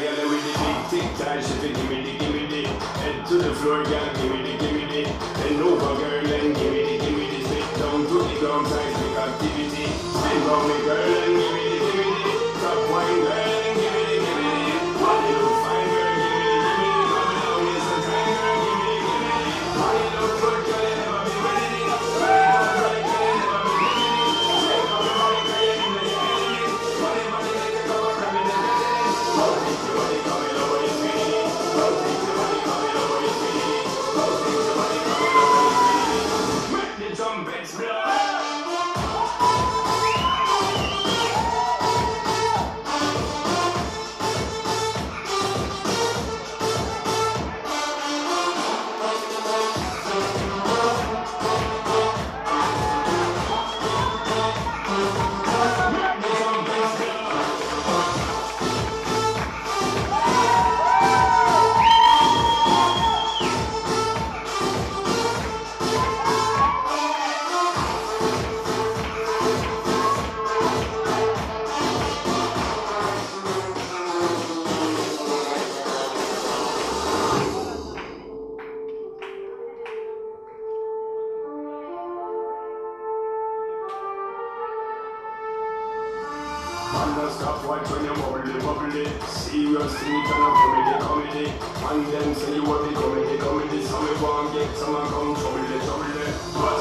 girl with the big tic tac, she fi gimme the gimme the. Head to the floor, girl, gimme the gimme the. Bend over, girl, and gimme the gimme the. Sit down to the ground, seismic activity. Spin round me, girl, and gimme Stop watch when you bubbly, bubbly Serious sweet and a comedy, comedy. And them say you want the comedy, comedy. So me want get some and come trouble, trouble